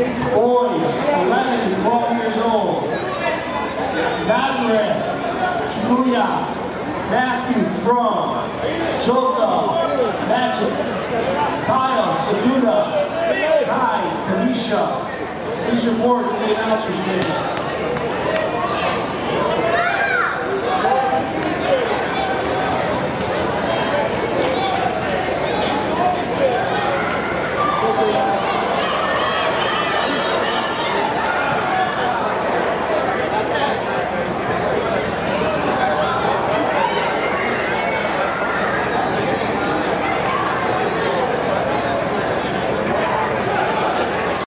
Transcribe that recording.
Boys, 11 to 12 years old. Nazareth, Julia, Matthew, Trum, Shoka, Magic, Kyle, Saluda, Kai, Timosha. Please report to the announcers table.